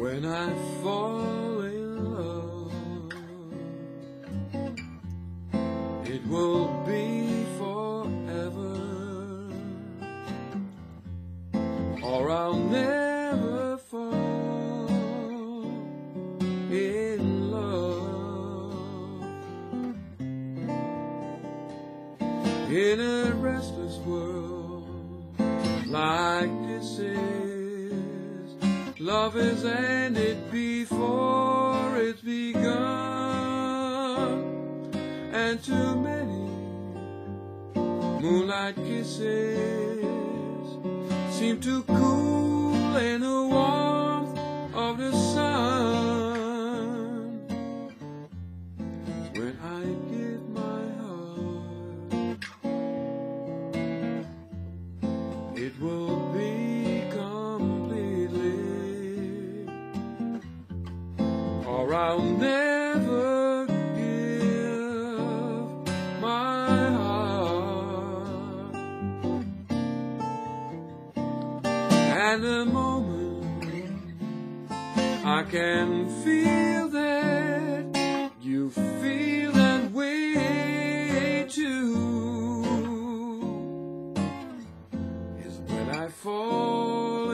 when I fall in love. It will be forever, or I'll never fall in love. In a restless world like this is, love is ended before it's begun, and too many moonlight kisses seem to cool in the warmth of the sun. When I give my or I'll never give my heart. And the moment I can feel that you feel that way too is when I fall